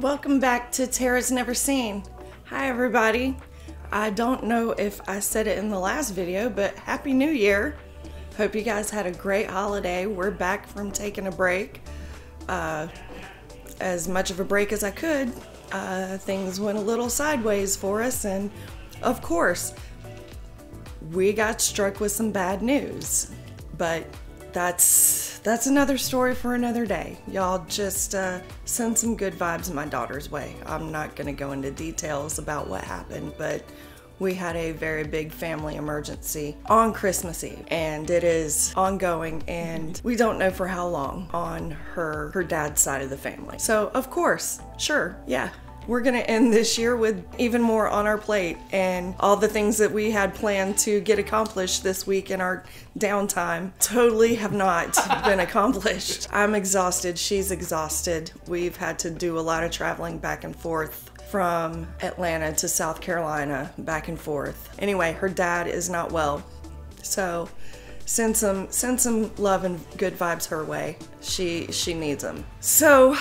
Welcome back to Tara's Never Seen. Hi, everybody. I don't know if I said it in the last video, but Happy New Year. Hope you guys had a great holiday. We're back from taking a break. Uh, as much of a break as I could. Uh, things went a little sideways for us, and of course, we got struck with some bad news. But that's that's another story for another day. Y'all just uh, send some good vibes my daughter's way. I'm not gonna go into details about what happened, but we had a very big family emergency on Christmas Eve and it is ongoing and we don't know for how long on her her dad's side of the family. So, of course, sure, yeah, we're going to end this year with even more on our plate and all the things that we had planned to get accomplished this week in our downtime totally have not been accomplished. I'm exhausted. She's exhausted. We've had to do a lot of traveling back and forth from Atlanta to South Carolina, back and forth. Anyway, her dad is not well. So send some send some love and good vibes her way. She she needs them. So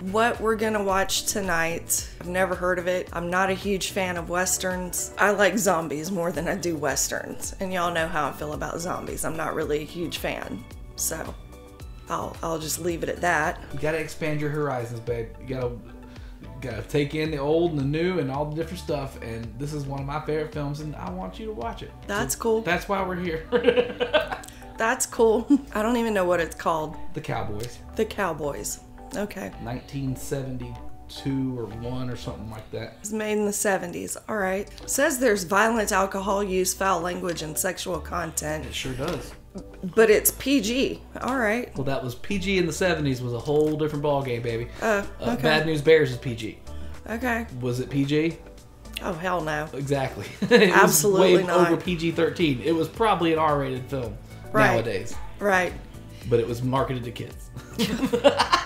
what we're gonna watch tonight, I've never heard of it. I'm not a huge fan of westerns. I like zombies more than I do westerns. And y'all know how I feel about zombies. I'm not really a huge fan. So I'll I'll just leave it at that. You gotta expand your horizons, babe. You gotta gotta take in the old and the new and all the different stuff. And this is one of my favorite films, and I want you to watch it. That's cool. That's why we're here. That's cool. I don't even know what it's called. the Cowboys, The Cowboys. Okay. 1972 or one or something like that. It's made in the 70s. All right. Says there's violent alcohol use, foul language, and sexual content, It sure does. But it's PG. All right. Well, that was PG in the 70s. Was a whole different ball game, baby. Uh, Uh. Bad News Bears is PG. Okay. Was it PG? Oh, hell no. Exactly. Absolutely not. over PG 13. It was probably an R rated film Right. nowadays, Right. but it was marketed to kids.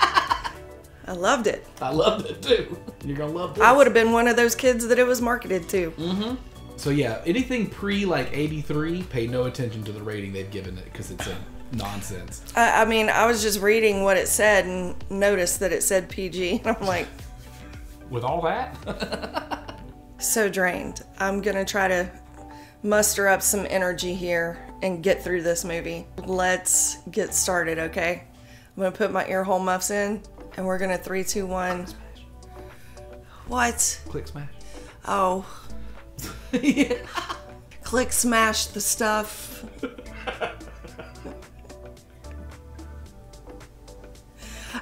I loved it. I loved it too. You're gonna love this. I would have been one of those kids that it was marketed to. So yeah, anything pre like AB3, pay no attention to the rating they've given it because it's a nonsense. I, I mean, I was just reading what it said and noticed that it said PG. And I'm like, With all that, so drained. I'm gonna try to muster up some energy here and get through this movie. Let's get started, okay? I'm gonna put my ear hole muffs in and we're gonna three, two, one. What? click smash. Oh, click smash the stuff.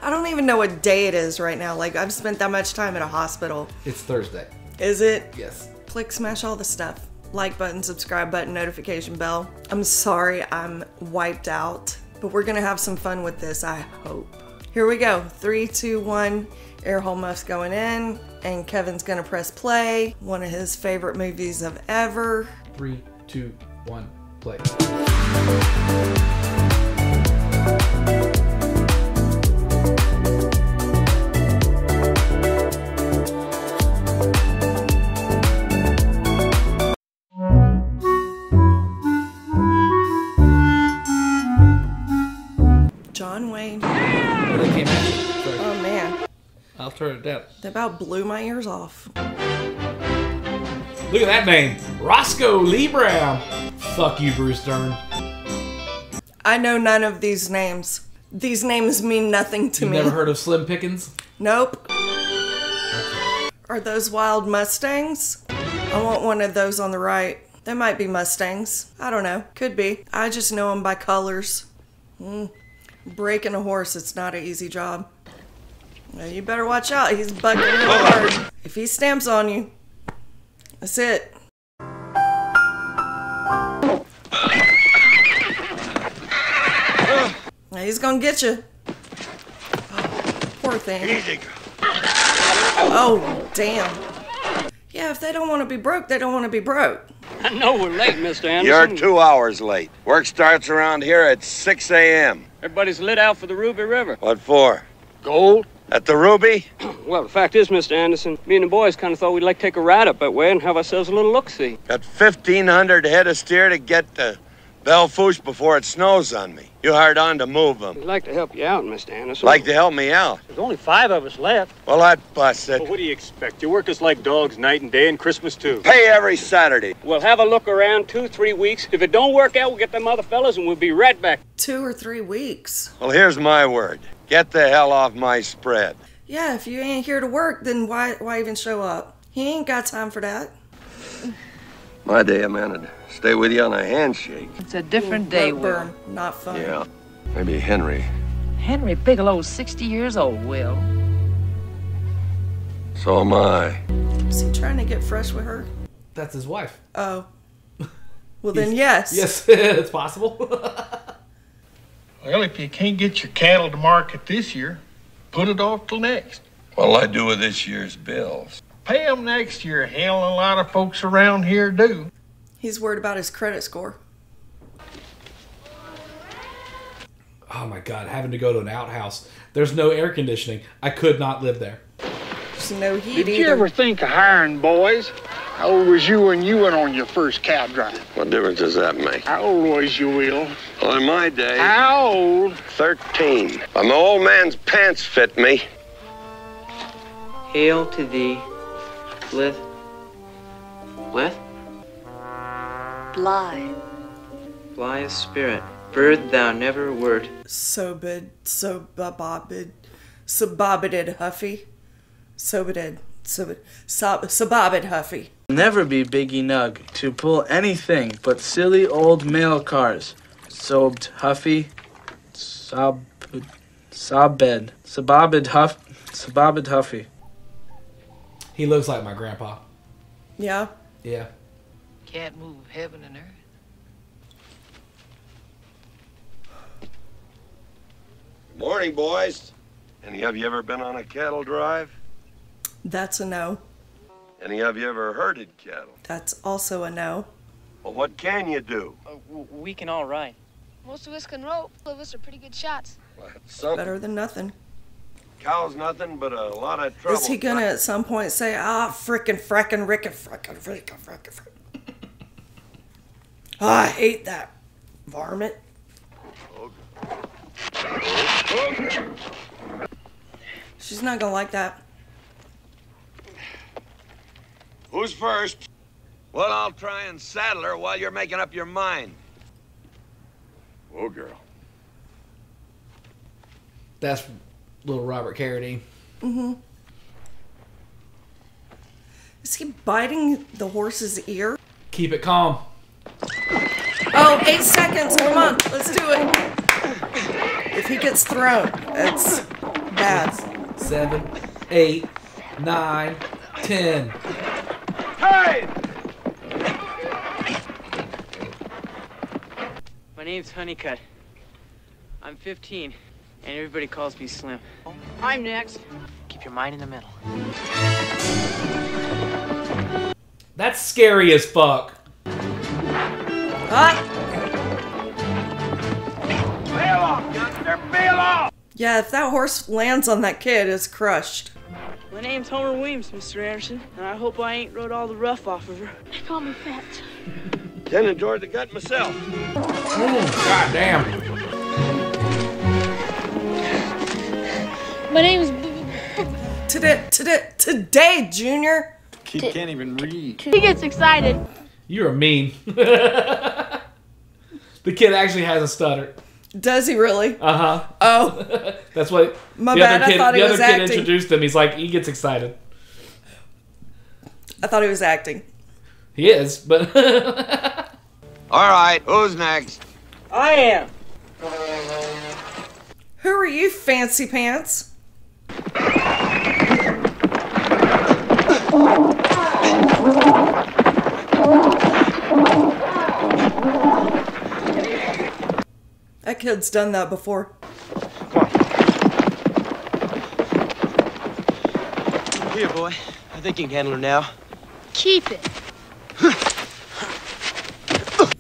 I don't even know what day it is right now. Like, I've spent that much time at a hospital. It's Thursday. Is it? Yes. click smash all the stuff like button subscribe button notification bell i'm sorry i'm wiped out but we're gonna have some fun with this i hope here we go three two one air hole muffs going in and kevin's gonna press play one of his favorite movies of ever Three, two, one, play. Turn it down. that about blew my ears off Look at that name, Roscoe Lee Browne. Fuck you, Bruce Dern. i know none of these names these names mean nothing to You me never heard of Slim Pickens? Nope. Are those wild Mustangs? I want one of those on the right. They might be Mustangs. I don't know. Could be. I just know them by colors. Mm. Breaking a horse, it's not an easy job. Well, you better watch out. He's bugging real hard. If he stamps on you, that's it. Now he's gonna get you. Oh, poor thing. Oh, damn. Yeah, if they don't want to be broke, they don't want to be broke. I know we're late, Mr. Anderson. You're two hours late. Work starts around here at 6 a.m. Everybody's lit out for the Ruby River. What for? Gold? At the Ruby? Well, the fact is, Mr. Anderson, me and the boys kind of thought we'd like to take a ride up that way and have ourselves a little look-see. Got 1,500 head of steer to get to They'll before it snows on me. You hired on to move them. We'd like to help you out, Mr. Anderson. Like to help me out. There's only five of us left. Well, that busted. Well, what do you expect? You work us like dogs night and day and Christmas too. Pay every Saturday. We'll have a look around two, three weeks. If it don't work out, we'll get them other fellas and we'll be right back. Two or three weeks. Well, here's my word. Get the hell off my spread. Yeah, if you ain't here to work, then why why even show up? He ain't got time for that. My day, Amanda. Stay with you on a handshake. It's a different day, Rope Will. not fun. Yeah. Maybe Henry. Henry Bigelow's 60 years old, Will. So am I. Is he trying to get fresh with her? That's his wife. Oh. Well then, yes. Yes, it's possible. Well, if you can't get your cattle to market this year, put it off till next. What'll I do with this year's bills? Pay Pay 'em next year. Hell, a lot of folks around here do. He's worried about his credit score. oh my god, having to go to an outhouse. There's no air conditioning. I could not live there. There's no heat Did you ever think of hiring boys? How old was you when you went on your first cow drive? What difference does that make? How old was you, Will? Well, in my day, How old? 13. But my old man's pants fit me. Hail to thee, Lith. Lith? Bly. Blithe spirit, bird thou never wert. So bid, so bobbid, so bobbided Huffy. So bided, so so bobbid Huffy. Never be big enough to pull anything but silly old mail cars. Sobbed Huffy, sob, sobbed, sababed Huff, sababed Huffy. He looks like my grandpa. Yeah. Yeah. Can't move heaven and earth. Morning, boys. Any of you ever been on a cattle drive? That's a no. Any of you ever herded cattle? That's also a no. Well, what can you do? Uh, we can all ride. Most of us can rope. All of us are pretty good shots. Some Better than nothing. cows, nothing but a lot of trouble. Is he gonna at some point say, ah, frickin' frickin' rickin' frickin' frickin' frickin' frickin'? Oh, I hate that varmint. She's not gonna like that. Who's first? Well, I'll try and saddle her while you're making up your mind. Oh, girl. That's little Robert Carradine. Mm-hmm. Is he biting the horse's ear? Keep it calm. Oh, eight seconds. Come on, let's do it. If he gets thrown, it's bad. Seven, eight, nine, ten. Hey! My name's Honeycutt. I'm 15, and everybody calls me Slim. I'm next. Keep your mind in the middle. That's scary as fuck. Ah! Bail off, youngster! Bail off! Yeah, if that horse lands on that kid, it's crushed. My name's Homer Weems, Mr. Anderson, and I hope I ain't rode all the rough off of her. They call me fat. Then enjoyed the gut myself. God damn. My name's Today, today, today, Junior. Kid can't even read. He gets excited. You're mean. the kid actually has a stutter. Does he really? Uh huh. Oh, That's what My the bad, I other kid. thought he the was other kid acting. introduced him. He's like, he gets excited. I thought he was acting. He is, but All right, who's next? I am. Who are you, fancy pants? That kid's done that before. Come on. Here, boy. I think you can handle her now. Keep it.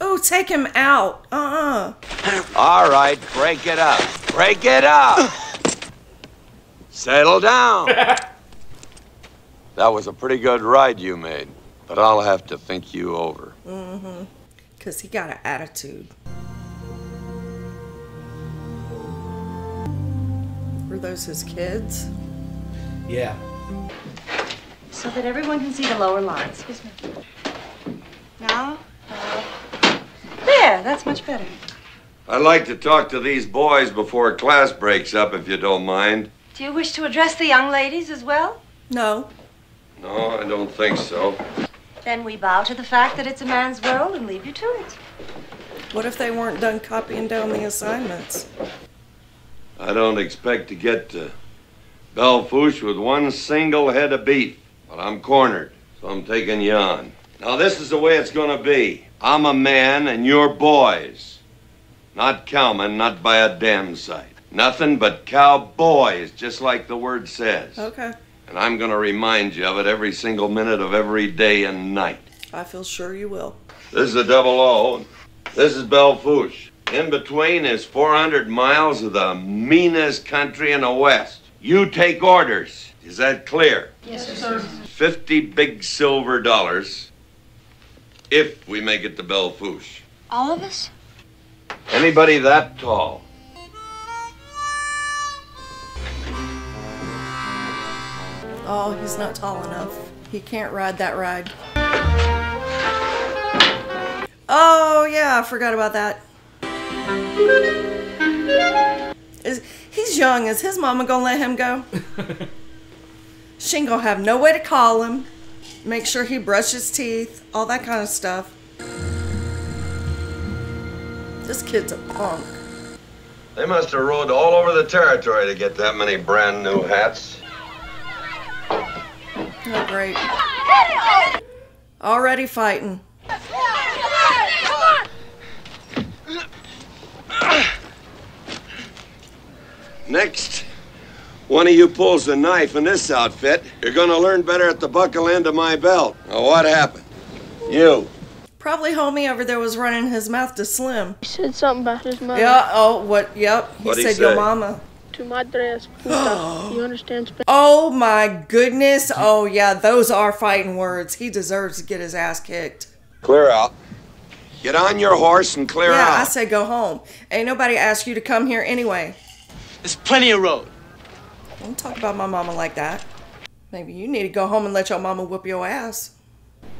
Oh, take him out. Uh-uh. All right, break it up. Break it up. Settle down. that was a pretty good ride you made, but I'll have to think you over. Mm-hmm. Because he got an attitude. Those his kids? Yeah. So that everyone can see the lower lines. Excuse me. Now, uh, there, that's much better. I'd like to talk to these boys before class breaks up, if you don't mind. Do you wish to address the young ladies as well? No. No, I don't think so. Then we bow to the fact that it's a man's world and leave you to it. What if they weren't done copying down the assignments? I don't expect to get to Belle Fourche with one single head of beef, but I'm cornered, so I'm taking you on. Now, this is the way it's gonna be. I'm a man and you're boys. Not cowmen, not by a damn sight. Nothing but cowboys, just like the word says. Okay. And I'm gonna remind you of it every single minute of every day and night. I feel sure you will. This is a double O. This is Belle Fourche. In between is 400 miles of the meanest country in the West. You take orders. Is that clear? Yes, sir. 50 big silver dollars if we make it to Belle Fourche. All of us? Anybody that tall. Oh, he's not tall enough. He can't ride that ride. Oh, yeah, I forgot about that. Is he's young. Is his mama gonna let him go? she ain't gonna have no way to call him. Make sure he brushes teeth, all that kind of stuff. This kid's a punk. They must have rode all over the territory to get that many brand new hats. Oh, great. Already fighting. Next, one of you pulls a knife in this outfit, you're gonna learn better at the buckle end of my belt. Now, what happened? You. Probably homie over there was running his mouth to Slim. He said something about his mother. Yeah, oh, what? Yep. He What'd he said your mama. Tu madre es puta. you understand Spanish? Oh my goodness. Oh yeah, those are fighting words. He deserves to get his ass kicked. Clear out. Get on your horse and clear out. yeah, I say go home. Ain't nobody asked you to come here anyway. There's plenty of road. Don't talk about my mama like that. Maybe you need to go home and let your mama whoop your ass.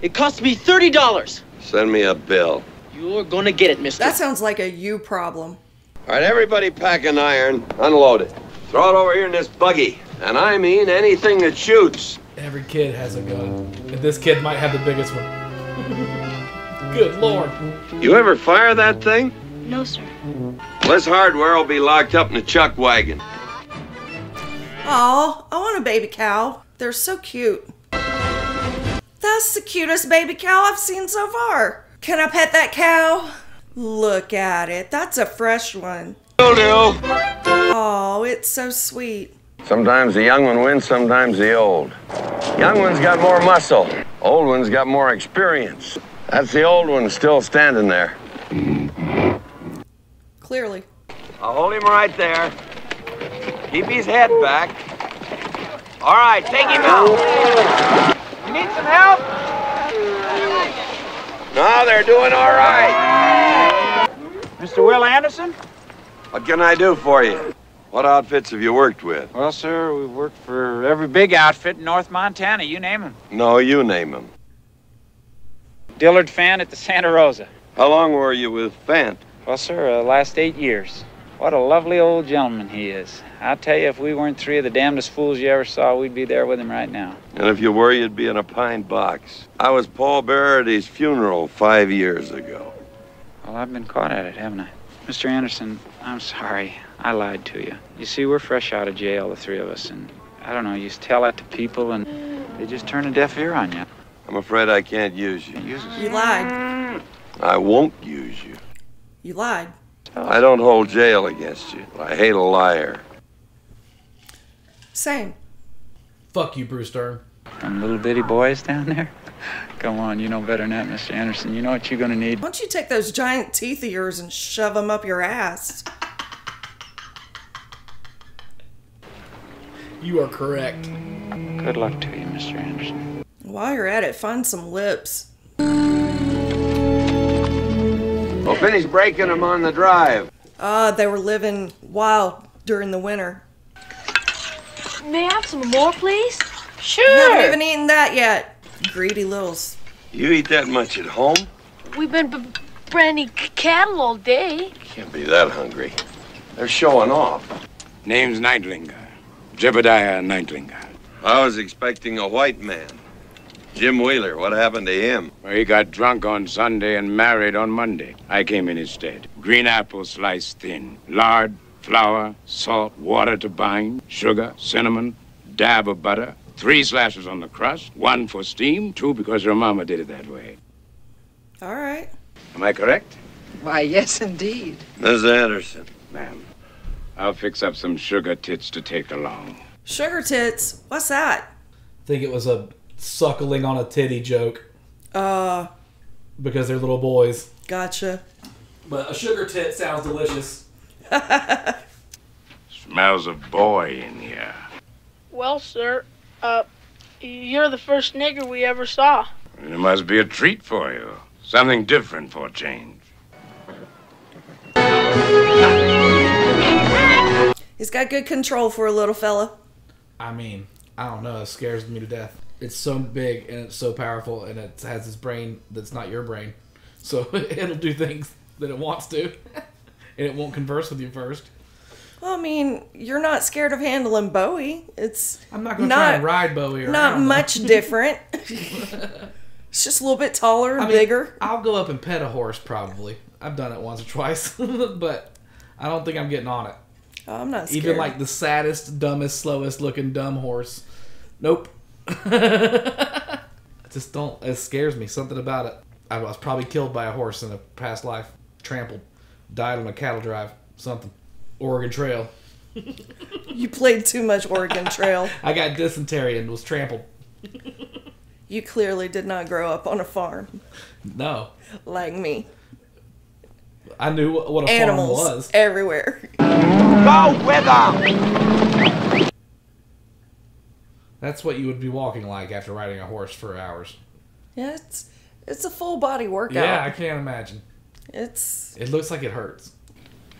It cost me thirty dollars. Send me a bill. You're gonna get it, mister. That sounds like a you problem. All right, everybody pack an iron, unload it. Throw it over here in this buggy. And I mean anything that shoots. Every kid has a gun. And this kid might have the biggest one. Good lord. You ever fire that thing? No, sir. Well, this hardware will be locked up in a chuck wagon. Aw, I want a baby cow. They're so cute. That's the cutest baby cow I've seen so far. Can I pet that cow? Look at it. That's a fresh one. Will do. Oh, it's so sweet. Sometimes the young one wins, sometimes the old. Young one's got more muscle. Old one's got more experience. That's the old one still standing there. Clearly. I'll hold him right there. Keep his head back. All right, take him out. You need some help? No, they're doing all right. Mr. Will Anderson? What can I do for you? What outfits have you worked with? Well, sir, we've worked for every big outfit in North Montana. You name them. No, you name them. Dillard Fant at the Santa Rosa. How long were you with Fant? Well, sir, uh, last eight years. What a lovely old gentleman he is. I tell you, if we weren't three of the damnedest fools you ever saw, we'd be there with him right now. And if you were, you'd be in a pine box. I was pallbearer at his funeral five years ago. Well, I've been caught at it, haven't I? Mr. Anderson, I'm sorry. I lied to you. You see, we're fresh out of jail, the three of us, and I don't know, you just tell that to people and they just turn a deaf ear on you. I'm afraid I can't use you. Use us. You lied. I won't use you. You lied. I don't hold jail against you. I hate a liar. Same. Fuck you, Bruce Dern. Them little bitty boys down there? Come on, you know better than that, Mr. Anderson. You know what you're gonna need. Why don't you take those giant teeth of yours and shove them up your ass? You are correct. Good luck to you, Mr. Anderson. While you're at it, find some lips. Well, finish breaking them on the drive. Ah, they were living wild during the winter. May I have some more, please? Sure. You haven't even eaten that yet. Greedy littles. You eat that much at home? We've been b- branding c- cattle all day. Can't be that hungry. They're showing off. Name's Nightlinger. Jebediah Nightlinger. I was expecting a white man. Jim Wheeler, what happened to him? Well, he got drunk on Sunday and married on Monday. I came in his stead. Green apples sliced thin, lard, flour, salt, water to bind, sugar, cinnamon, dab of butter, three slashes on the crust, one for steam, two because your mama did it that way. All right. Am I correct? Why, yes, indeed. Miss Anderson. Ma'am, I'll fix up some sugar tits to take along. Sugar tits. What's that? I think it was a suckling on a titty joke Uh, because they're little boys. gotcha. But a sugar tit sounds delicious. Smells of boy in here. Well, sir, uh, you're the first nigger we ever saw. It must be a treat for you. Something different for a change. He's got good control for a little fella. I mean, I don't know. It scares me to death. It's so big and it's so powerful, and it has this brain that's not your brain, so it'll do things that it wants to, and it won't converse with you first. Well, I mean, you're not scared of handling Bowie. It's I'm not gonna try and ride Bowie around. Not much different. it's just a little bit taller and I mean, bigger. I'll go up and pet a horse probably. I've done it once or twice, but I don't think I'm getting on it. Oh, I'm not scared. Even like the saddest, dumbest, slowest looking dumb horse. Nope. I just don't. It scares me. Something about it. I was probably killed by a horse in a past life. Trampled. Died on a cattle drive. Something. Oregon Trail. you played too much Oregon Trail. I got dysentery and was trampled. You clearly did not grow up on a farm No. like me. I knew what what a Animals farm was. everywhere. Go with them! That's what you would be walking like after riding a horse for hours. Yeah, it's it's a full body workout. Yeah, I can't imagine. It's It looks like it hurts.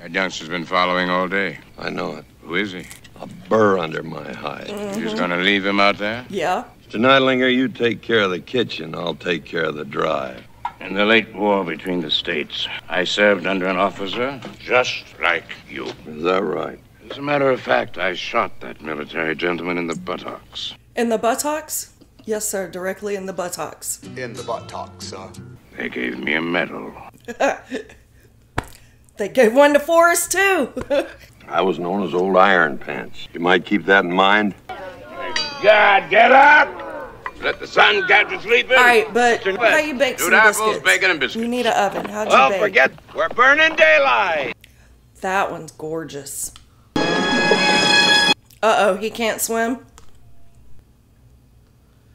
That youngster's been following all day. I know it. Who is he? A burr under my hide. Mm-hmm. You just gonna leave him out there? yeah. Mr. Nightlinger, you take care of the kitchen. I'll take care of the drive. In the late war between the states, I served under an officer just like you. Is that right? As a matter of fact, I shot that military gentleman in the buttocks. In the buttocks? Yes, sir. Directly in the buttocks. In the buttocks, sir. They gave me a medal. They gave one to Forrest too. I was known as Old Iron Pants. You might keep that in mind. God, get up! Let the sun catch you sleeping. All right, but how you bake Two some apples, biscuits? bacon, and biscuits. You need an oven. How'd you Well, bake? forget. We're burning daylight. That one's gorgeous. Uh oh, he can't swim.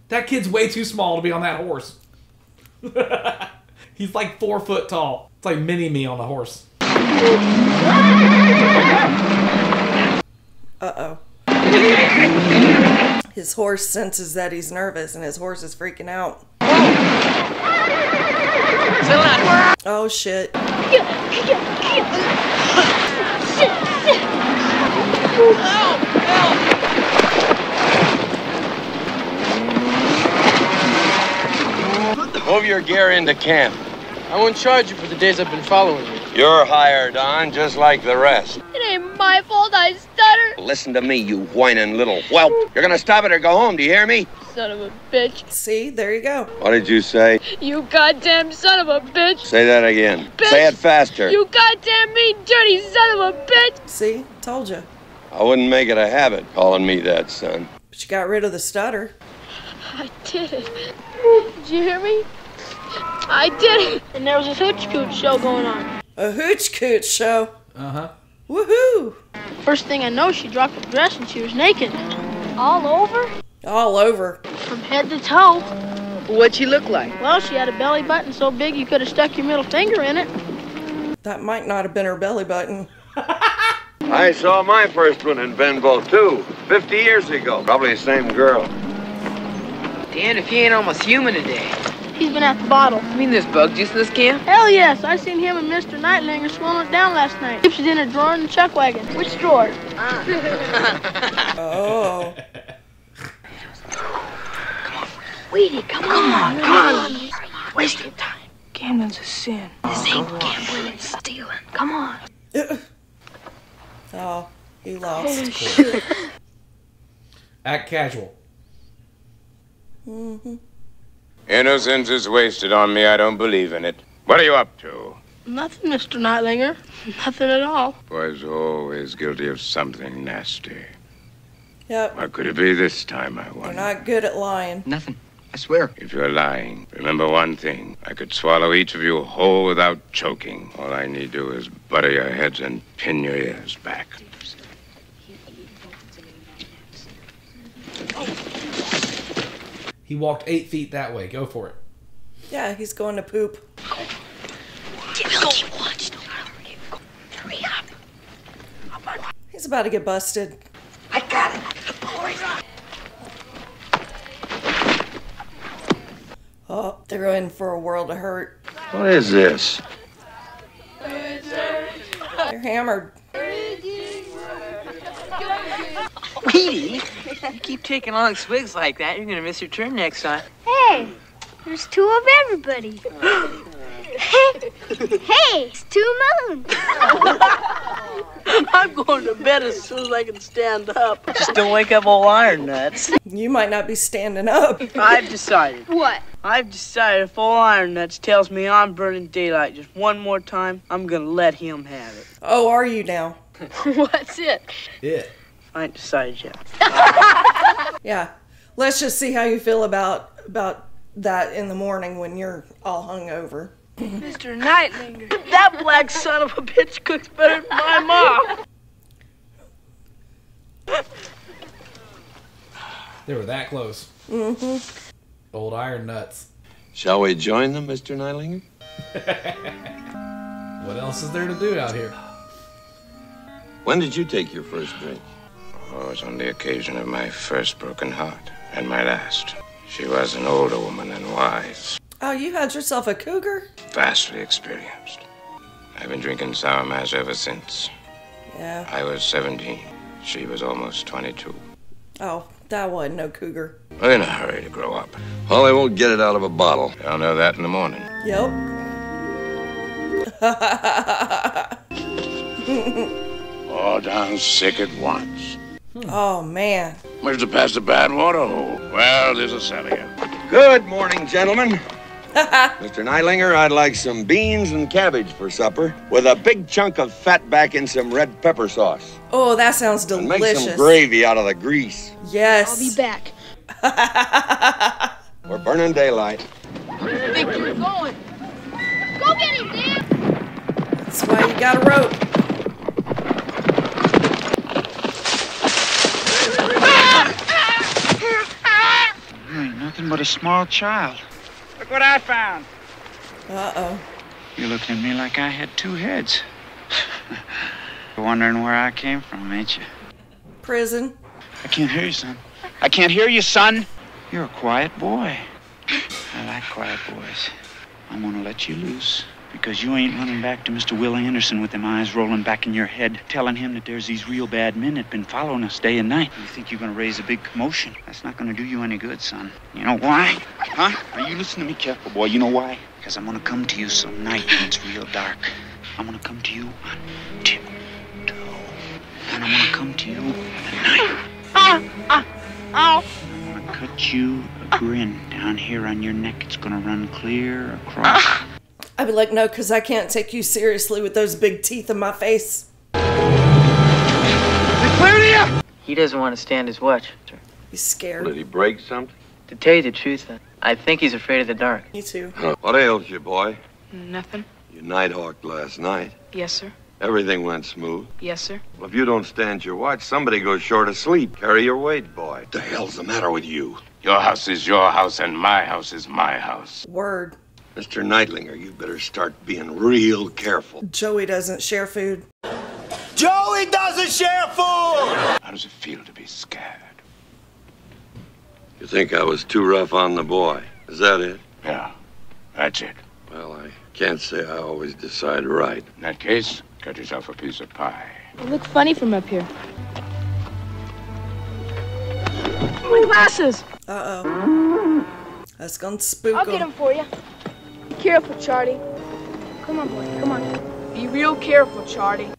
That kid's way too small to be on that horse. He's like four foot tall. It's like mini me on a horse. Uh oh. His horse senses that he's nervous and his horse is freaking out. Oh shit. Move your gear into camp. I won't charge you for the days I've been following you. You're hired on just like the rest. It ain't my fault I stutter. Listen to me, you whining little whelp. You're gonna stop it or go home, do you hear me? Son of a bitch. See, there you go. What did you say? You goddamn son of a bitch. Say that again. Bitch. Say it faster. You goddamn mean dirty son of a bitch. See, told you. I wouldn't make it a habit calling me that, son. But you got rid of the stutter. I did it. Did you hear me? I did it. And there was a hooch cooch show going on. A hooch cooch show. Uh huh. Woohoo! First thing I know, she dropped her dress and she was naked. All over? All over. From head to toe. What'd she look like? Well, she had a belly button so big you could have stuck your middle finger in it. That might not have been her belly button. I saw my first one in Benville, too. 50 years ago. Probably the same girl. Dan, if he ain't almost human today. He's been at the bottle. You mean there's bug juice in this can? Hell yes, I seen him and Mr. Nightlinger swilling it down last night. Keeps it in a drawer in the chuck wagon. Which drawer? Oh. Come on. Weedy, come on, come on. Wasting time. Gambling's a sin. This ain't gambling, it's stealing. Come on. Uh-uh. Oh, he lost. Act casual. Mm -hmm. Innocence is wasted on me. I don't believe in it. What are you up to? Nothing, Mr. Nightlinger. Nothing at all. Boys are always guilty of something nasty. Yep. What could it be this time, I They're not good at lying. Nothing. I swear. If you're lying, remember one thing. I could swallow each of you whole without choking. All I need to do is butter your heads and pin your ears back. He walked eight feet that way. Go for it. Yeah, he's going to poop. Keep watch. Hurry up. He's about to get busted. I got it. Oh, they're in for a world of hurt. What is this? They're hammered. Weedy, you keep taking long swigs like that, you're gonna miss your turn next time. Hey, there's two of everybody. hey, it's two moons. I'm going to bed as soon as I can stand up. Just don't wake up old iron nuts. You might not be standing up. I've decided. What? I've decided if old Iron Nuts tells me I'm burning daylight just one more time, I'm gonna let him have it. Oh, are you now? What's it? Yeah. I ain't decided yet. Yeah. Let's just see how you feel about about that in the morning when you're all hungover. Mr. Nightlinger, that black son of a bitch cooks better than my mom. They were that close. Mm-hmm. Old iron nuts. Shall we join them, Mr. Nightlinger? What else is there to do out here? When did you take your first drink? Oh, it was on the occasion of my first broken heart and my last. She was an older woman and wise, Oh, you had yourself a cougar? vastly experienced. I've been drinking sour mash ever since. Yeah. I was 17. She was almost 22. Oh, that wasn't no cougar. Well, in a hurry to grow up. Well, they won't get it out of a bottle. I'll know that in the morning. Yep. All down sick at once. Hmm. oh man. Where's the past the bad water hole? Well, there's a cellar. Good morning, gentlemen. Mr. Nightlinger, I'd like some beans and cabbage for supper with a big chunk of fat back in some red pepper sauce. Oh, that sounds And delicious. make some gravy out of the grease. Yes. I'll be back. We're burning daylight. Where do think you're going? Go get him, Dan. That's why you got a rope. You ain't nothing but a small child. Look what I found. Uh-oh. You're looking at me like I had two heads. You're wondering where I came from, ain't you? Prison. I can't hear you, son. I can't hear you, son. You're a quiet boy. I like quiet boys. I'm gonna let you loose because you ain't running back to Mr. Will Anderson with them eyes rolling back in your head, telling him that there's these real bad men that been following us day and night. You think you're gonna raise a big commotion? That's not gonna do you any good, son. You know why? Huh? Are you listening to me careful, boy? You know why? Because I'm gonna come to you some night when it's real dark. I'm gonna come to you on tiptoe. And I'm gonna come to you at night. Ah, ah, ow. I'm gonna cut you a grin down here on your neck. It's gonna run clear across. I'd be like, no, because I can't take you seriously with those big teeth in my face. He doesn't want to stand his watch. He's scared. Did he break something? To tell you the truth, I think he's afraid of the dark. Me too. What ails you, boy? Nothing. You nighthawked last night. Yes, sir. Everything went smooth. Yes, sir. Well, if you don't stand your watch, somebody goes short of sleep. Carry your weight, boy. What the hell's the matter with you? Your house is your house, and my house is my house. Word. Mr. Nightlinger, you better start being real careful. Joey doesn't share food. Joey doesn't share food! How does it feel to be scared? You think I was too rough on the boy? Is that it? Yeah. That's it. Well, I can't say I always decide right. In that case, cut yourself a piece of pie. You look funny from up here. My glasses! Uh oh. That's gonna spook I'll get them for you. Careful, Charlie. Come on, boy. Come on. Be real careful, Charlie.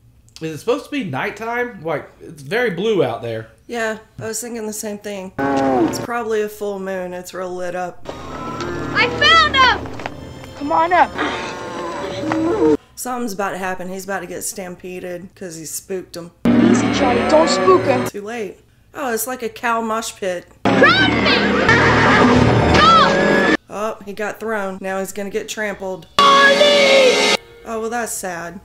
Is it supposed to be nighttime? Like it's very blue out there. Yeah, I was thinking the same thing. It's probably a full moon. It's real lit up. I found him! Come on up. Something's about to happen. He's about to get stampeded because he spooked him. Easy, Charlie. Don't spook him. Too late. Oh, it's like a cow mosh pit. Oh, he got thrown. Now he's gonna get trampled. Oh, well, that's sad.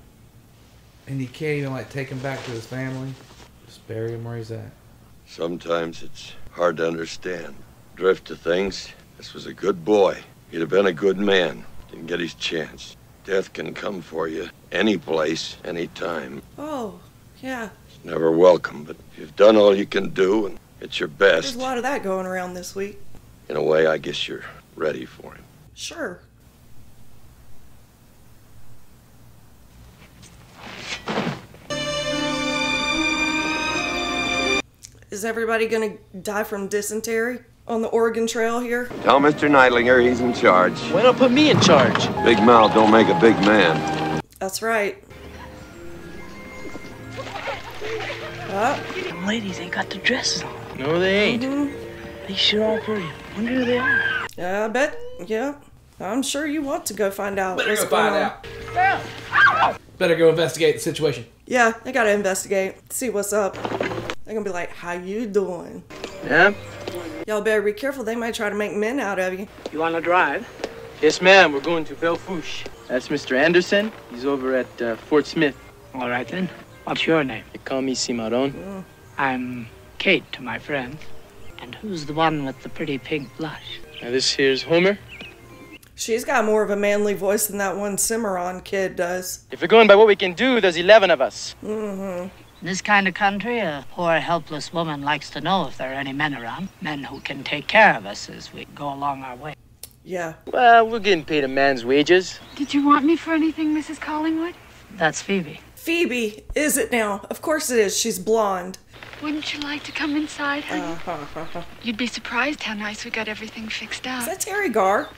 And you can't even like take him back to his family. Just bury him where he's at. Sometimes it's hard to understand. Drift to things. This was a good boy. He'd have been a good man. Didn't get his chance. Death can come for you any place, any time. Oh, yeah. It's never welcome, but you've done all you can do and it's your best. There's a lot of that going around this week. in a way, I guess you're ready for him. Sure. Is everybody gonna die from dysentery on the Oregon Trail here? Tell Mr. Nightlinger he's in charge. Why not put me in charge? Big mouth don't make a big man. That's right. Oh, Them ladies ain't got their dresses on. No, they ain't. Mm-hmm. They sure are pretty. Wonder who they are. Yeah, I bet. Yeah, I'm sure you want to go find out Better what's go going find on. out. Better go investigate the situation. Yeah, I gotta investigate, see what's up. They're gonna be like, "How you doing?" Yeah? Y'all better be careful. They might try to make men out of you. You wanna drive? Yes, ma'am. We're going to Belle Fourche. That's Mr. Anderson. He's over at uh, Fort Smith. All right then. What's your name? They call me Cimarron. I'm Kate to my friends. And who's the one with the pretty pink blush? Now, this here's Homer. She's got more of a manly voice than that one Cimarron kid does. If we're going by what we can do, there's 11 of us. Mm-hmm. In this kind of country, a poor, helpless woman likes to know if there are any men around. Men who can take care of us as we go along our way. Yeah. Well, we're getting paid a man's wages. Did you want me for anything, Mrs. Collingwood? That's Phoebe. Phoebe, is it now? Of course it is. She's blonde. Wouldn't you like to come inside, honey? Uh-huh. You'd be surprised how nice we got everything fixed up. Is that Teri Garr?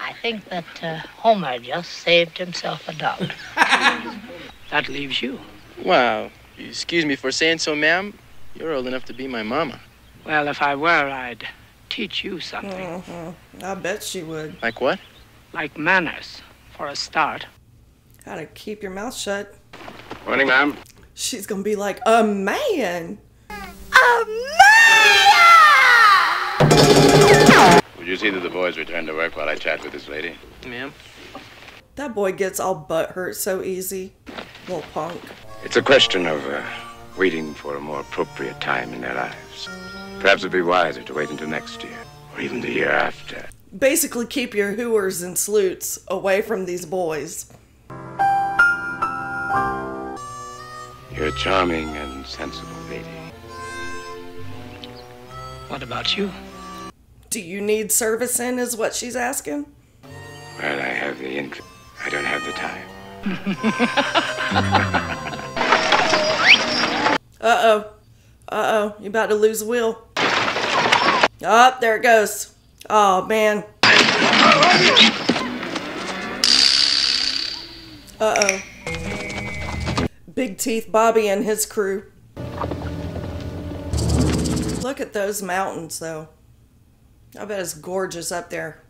I think that uh, Homer just saved himself a doubt. that leaves you. Wow. Excuse me for saying so, ma'am. You're old enough to be my mama. Well, if I were, I'd teach you something. Mm-hmm. I bet she would. Like what? Like manners, for a start. How to keep your mouth shut. Morning, ma'am. She's gonna be like, a man. A man! Would you see that the boys return to work while I chat with this lady? Ma'am? That boy gets all butt hurt so easy. Little punk. It's a question of uh, waiting for a more appropriate time in their lives. Perhaps it'd be wiser to wait until next year, or even the year after. Basically, keep your hooers and sleuts away from these boys. You're a charming and sensible lady. What about you? Do you need servicing, is what she's asking? Well, I have the interest. I don't have the time. Uh oh. Uh oh. You're about to lose a wheel. Oh, there it goes. Oh, man. Uh oh. Big Teeth Bobby and his crew. Look at those mountains, though. I bet it's gorgeous up there.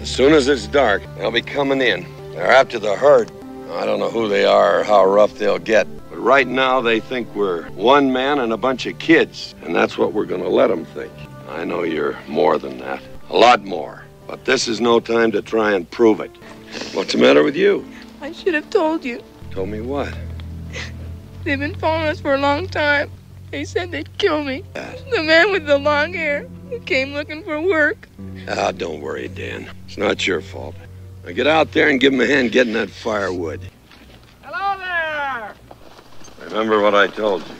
As soon as it's dark, they'll be coming in. They're after the herd. I don't know who they are or how rough they'll get. But right now, they think we're one man and a bunch of kids. And that's what we're going to let them think. I know you're more than that. A lot more. But this is no time to try and prove it. What's the matter with you? I should have told you. Told me what? They've been following us for a long time. They said they'd kill me. The man with the long hair who came looking for work. Ah, don't worry, Dan. It's not your fault. Now get out there and give him a hand getting that firewood. Hello there! Remember what I told you.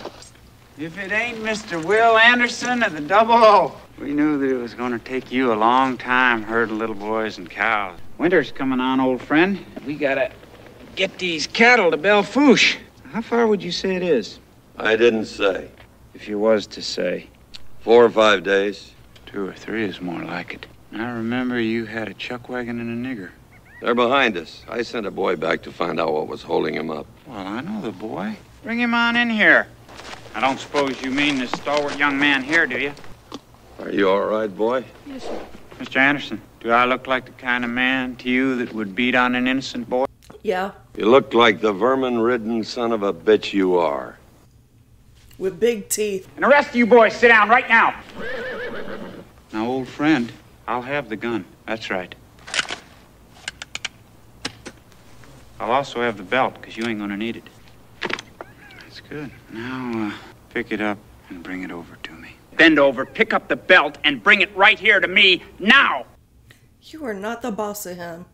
If it ain't Mr. Will Anderson of the Double O. We knew that it was going to take you a long time herding little boys and cows. Winter's coming on, old friend. We gotta get these cattle to Belle Fourche. How far would you say it is? I didn't say. If you was to say. Four or five days. Two or three is more like it. I remember you had a chuck wagon and a nigger. They're behind us. I sent a boy back to find out what was holding him up. Well, I know the boy. Bring him on in here. I don't suppose you mean this stalwart young man here, do you? Are you all right, boy? Yes, sir. Mr. Anderson, do I look like the kind of man to you that would beat on an innocent boy? Yeah, You look like the vermin-ridden son of a bitch you are. with big teeth. And the rest of you boys, sit down right now. Now, old friend, I'll have the gun. That's right. I'll also have the belt, because you ain't gonna need it. That's good. Now, uh, pick it up and bring it over to me. Bend over, pick up the belt, and bring it right here to me now. You are not the boss of him.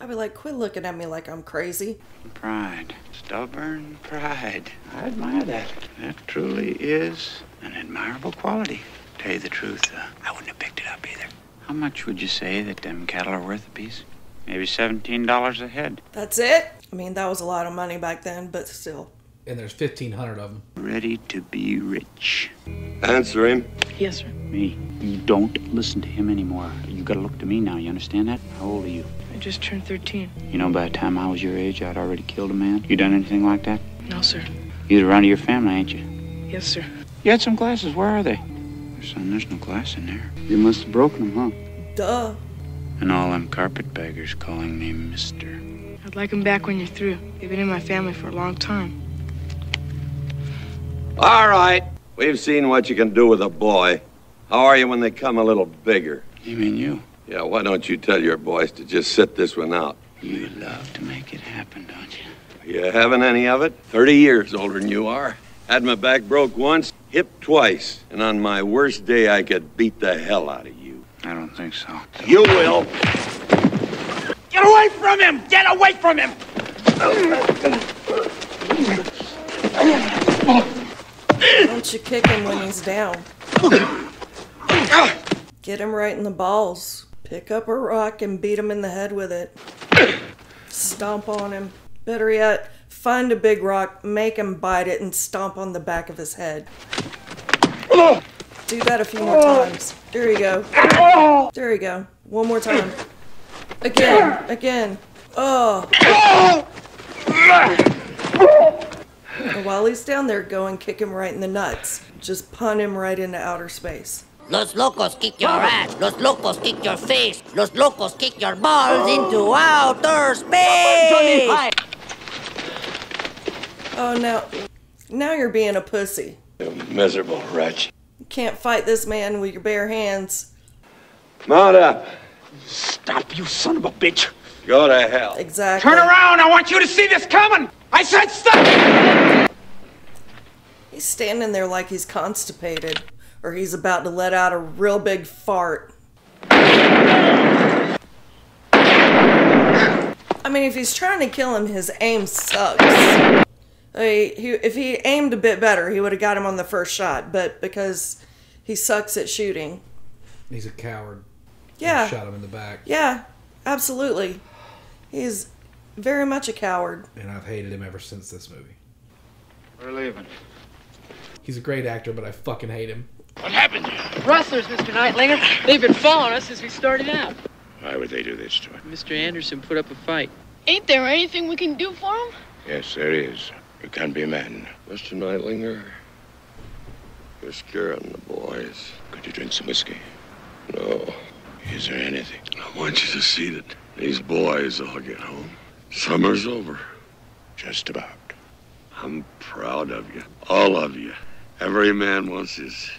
I'd be like, quit looking at me like I'm crazy. Pride. Stubborn pride. I admire that. That truly is an admirable quality. Tell you the truth, uh, I wouldn't have picked it up either. How much would you say that them cattle are worth a piece? Maybe $17 a head. That's it? I mean, that was a lot of money back then, but still. And there's 1,500 of them. Ready to be rich. Answer him. Yes, sir. Me. You don't listen to him anymore. You gotta look to me now, you understand that? How old are you? I just turned 13. You know, by the time I was your age, I'd already killed a man. You done anything like that? No, sir. You're around your family, ain't you? Yes, sir. You had some glasses. Where are they? Son, there's no glass in there. You must have broken them, huh? Duh. And all them carpetbaggers calling me Mister. I'd like them back when you're through. They've been in my family for a long time. All right. We've seen what you can do with a boy. How are you when they come a little bigger? You mean you? Yeah, why don't you tell your boys to just sit this one out? You love to make it happen, don't you? You haven't any of it? 30 years older than you are. Had my back broke once, hip twice, and on my worst day I could beat the hell out of you. I don't think so. You will. Get away from him! Get away from him! Don't you kick him when he's down. Get him right in the balls. Pick up a rock and beat him in the head with it. Stomp on him. Better yet, find a big rock, make him bite it, and stomp on the back of his head. Do that a few more times. There you go. There you go. One more time. Again. Again. Oh. And while he's down there, go and kick him right in the nuts. Just punt him right into outer space. Los locos kick your ass. Los locos kick your face. Los locos kick your balls into outer space. Oh, now, now you're being a pussy. You miserable wretch. You can't fight this man with your bare hands. Mount up. Stop, you son of a bitch! Go to hell. Exactly. Turn around! I want you to see this coming! I said stop! He's standing there like he's constipated, or he's about to let out a real big fart. I mean, if he's trying to kill him, his aim sucks. I mean, he, if he aimed a bit better, he would have got him on the first shot, but because he sucks at shooting. He's a coward. Yeah. Shot him in the back. Yeah, absolutely. He's very much a coward. And I've hated him ever since this movie. We're leaving. He's a great actor, but I fucking hate him. What happened? Rustlers, Mr. Nightlinger. They've been following us since we started out. Why would they do this to him? Mr. Anderson put up a fight. Ain't there anything we can do for him? Yes, there is. You can be men. Mr. Nightlinger, you're scaring the boys. Could you drink some whiskey? No. Is there anything? I want you to see that these boys all get home. Summer's over. Just about. I'm proud of you. All of you. Every man wants his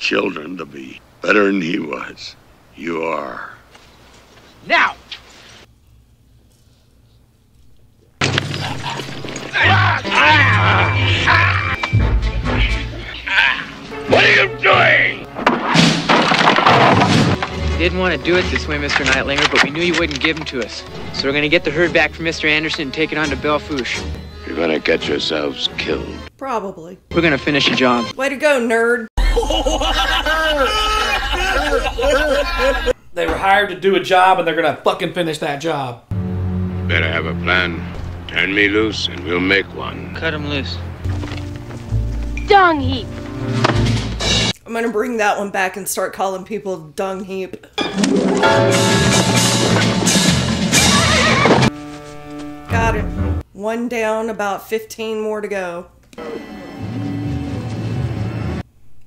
children to be better than he was. You are. Now! Didn't want to do it this way, Mr. Nightlinger, but we knew you wouldn't give them to us. So we're gonna get the herd back from Mr. Anderson and take it on to Belle Fourche. You're gonna get yourselves killed. Probably. We're gonna finish the job. Way to go, nerd. They were hired to do a job and they're gonna fucking finish that job. Better have a plan. Turn me loose and we'll make one. Cut him loose. Dung heap. I'm gonna bring that one back and start calling people dung heap. Got him. One down, about 15 more to go.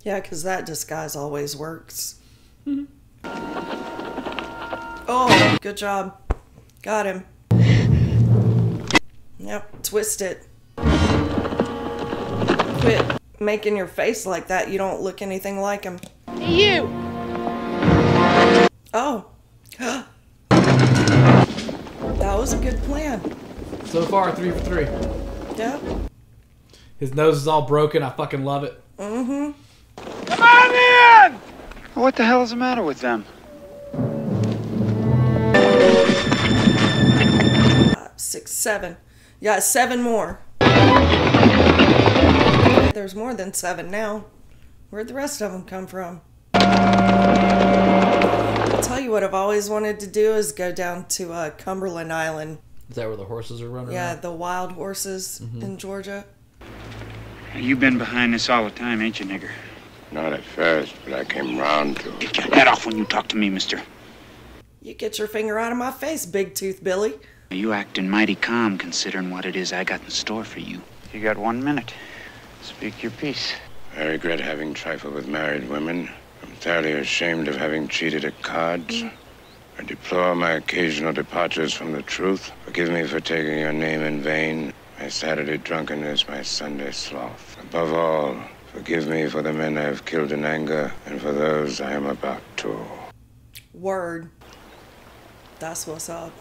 Yeah, because that disguise always works. Mm-hmm. oh, good job. Got him. Yep, twist it. Quit making your face like that. You don't look anything like him. You. Oh. that was a good plan. So far, three for three. Yep. His nose is all broken. I fucking love it. Mm-hmm. Come on in! What the hell is the matter with them? Five, six, seven. You got seven more. There's more than seven now. Where'd the rest of them come from? I'll tell you what I've always wanted to do is go down to uh, Cumberland Island. Is that where the horses are running? Yeah, around? the wild horses Mhm. in Georgia. You've been behind this all the time, ain't you, nigger? Not at first, but I came round to. Get your head off when you talk to me, mister. You get your finger out of my face, Big Tooth Billy. You acting mighty calm considering what it is I got in store for you. You got one minute. Speak your piece. I regret having trifled with married women. I'm thoroughly ashamed of having cheated at cards. Mm. I deplore my occasional departures from the truth. Forgive me for taking your name in vain. My Saturday drunkenness, my Sunday sloth. Above all, forgive me for the men I have killed in anger and for those I am about to. Word. That's what's up.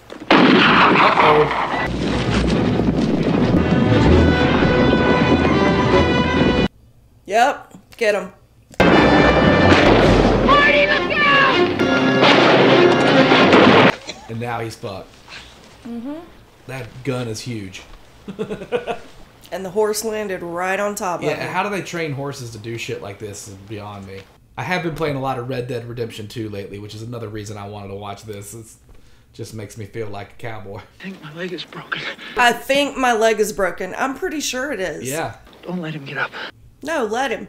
Yep, get him. Marty, look out! And now he's fucked. Mm-hmm. That gun is huge. And the horse landed right on top of Yeah, how do they train horses to do shit like this is beyond me. I have been playing a lot of Red Dead Redemption 2 lately, which is another reason I wanted to watch this. It just makes me feel like a cowboy. I think my leg is broken. I think my leg is broken. I'm pretty sure it is. Yeah. Don't let him get up. No, let him.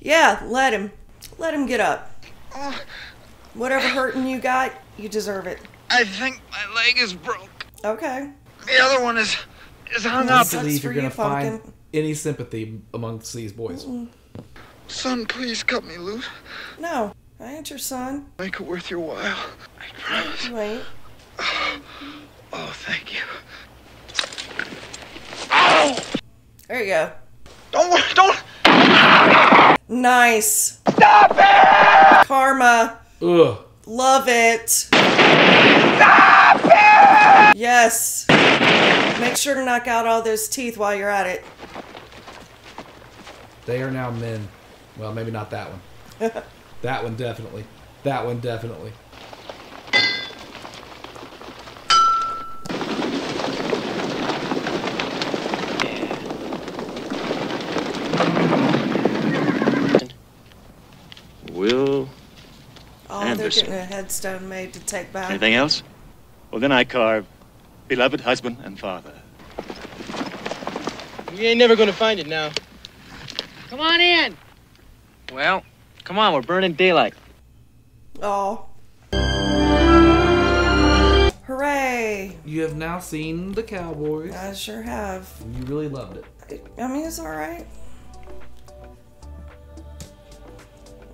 Yeah, let him. Let him get up. Whatever hurting you got, you deserve it. I think my leg is broke. Okay. The other one is is hung I up. don't believe you're gonna find any sympathy amongst these boys. Son, please cut me loose. No, I ain't your son. Make it worth your while. I promise. You ain't. Oh, thank you. There you go. Don't worry, don't. Nice. Stop it! Karma. Ugh. Love it. Stop it! Yes. Make sure to knock out all those teeth while you're at it. They are now men. Well, maybe not that one. that one definitely. That one definitely. Will. Getting a headstone made to take back. Anything else? Well, then I carve beloved husband and father. You ain't never gonna find it now. Come on in. Well, come on, we're burning daylight. Oh. Hooray! You have now seen the Cowboys. I sure have. You really loved it. I mean, it's alright.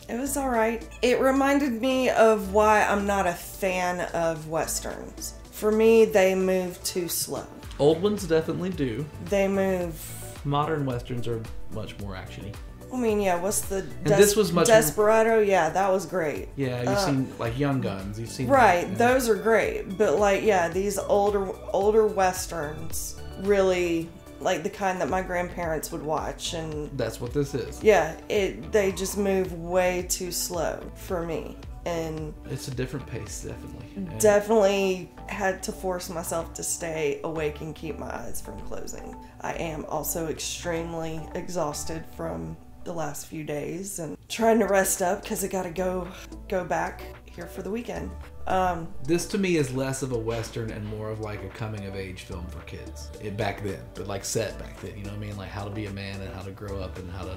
It was alright. It reminded me of why I'm not a fan of westerns. For me, they move too slow. Old ones definitely do. They move. Modern westerns are much more actiony. I mean, yeah. What's the this was much- Desperado? Yeah, that was great. Yeah, you've Uh, seen like Young Guns. You've seen Right, yeah. those are great. But like, yeah, these older older westerns really like the kind that my grandparents would watch, and That's what this is. yeah, it they just move way too slow for me. and It's a different pace, definitely. And definitely had to force myself to stay awake and keep my eyes from closing. I am also extremely exhausted from the last few days and trying to rest up because I gotta go go back here for the weekend. Um, This to me is less of a western and more of like a coming of age film for kids. It back then, but like set back then. You know what I mean? Like how to be a man and how to grow up and how to.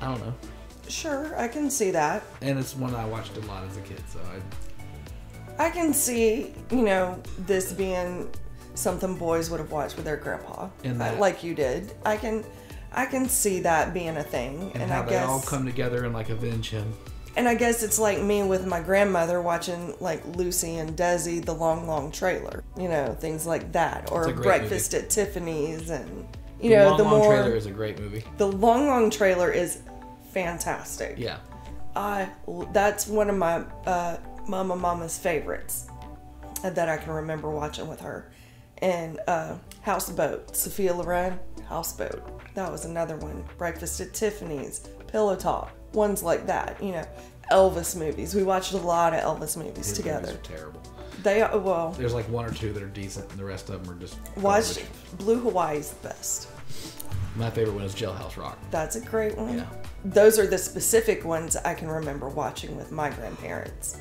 I don't know. sure, I can see that. And it's one I watched a lot as a kid, so I. I can see, you know, this being something boys would have watched with their grandpa, And uh, that- like you did. I can, I can see that being a thing, And, and, how I they guess, all come together and like avenge him. And I guess it's like me with my grandmother watching like Lucy and Desi, the Long Long Trailer, you know, things like that, or It's a great Breakfast at Tiffany's, and you the know, Long the Long more trailer is a great movie. the Long Long Trailer is fantastic. Yeah. I that's one of my uh, Mama Mama's favorites that I can remember watching with her. And uh, Houseboat, Sophia Loren, Houseboat. That was another one. Breakfast at Tiffany's, Pillow Talk, ones like that. You know, Elvis movies. We watched a lot of Elvis movies His together. movies are terrible. They are well. There's like one or two that are decent, and the rest of them are just. Watched garbage. Blue Hawaii's the best. My favorite one is Jailhouse Rock. That's a great one. Yeah. Those are the specific ones I can remember watching with my grandparents.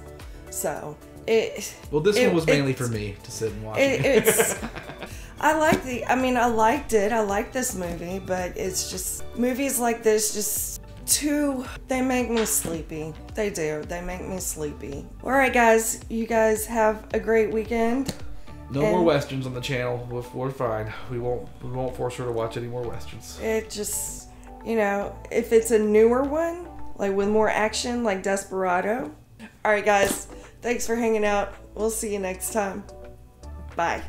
So it. Well, this it- one was mainly for me to sit and watch. It, it's. I like the. I mean, I liked it. I like this movie, but it's just movies like this just too. They make me sleepy. They do. They make me sleepy. All right, guys. You guys have a great weekend. no more westerns on the channel. We're, we're fine. We won't. We won't force her to watch any more westerns. It just, you know, if it's a newer one, like with more action, like Desperado. All right, guys. Thanks for hanging out. We'll see you next time. Bye.